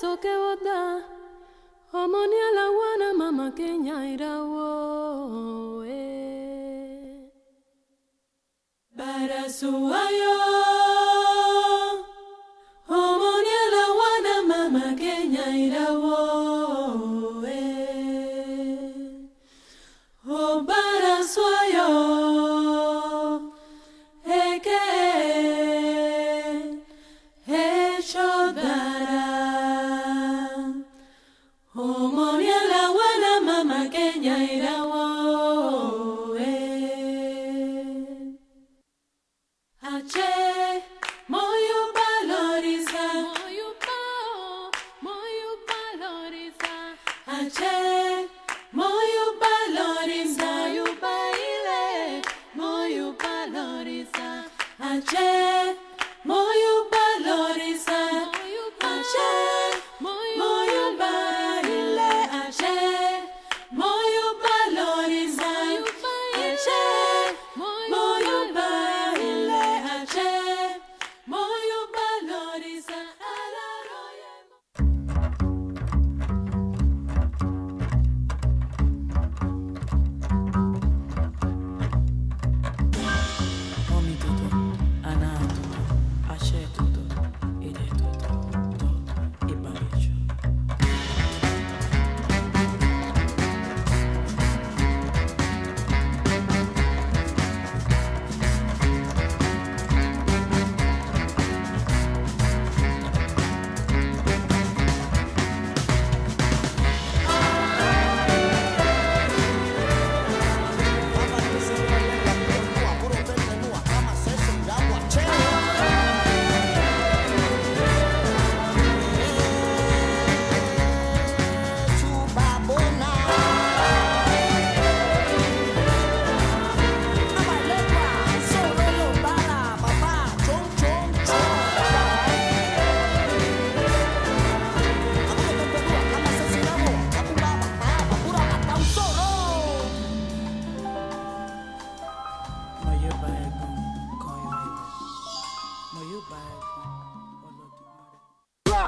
que bota Omonia la guana mama Kenya irawo eh. Barazo ayo Omonia la guana mama Kenya irawo Ache moyo baloriza moyo bao moyo baloriza Ache moyo baloriza moyo baile baloriza Ache moyo baloriza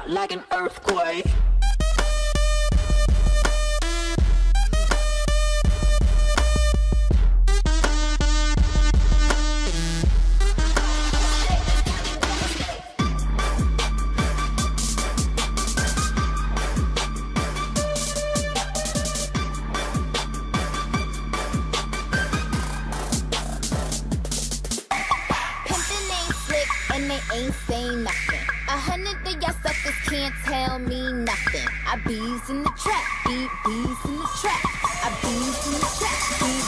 rock like an earthquake. Ain't saying nothing. A hundred of y'all suckers can't tell me nothing. I bees in the trap, bees in the trap. I bees in the trap, bees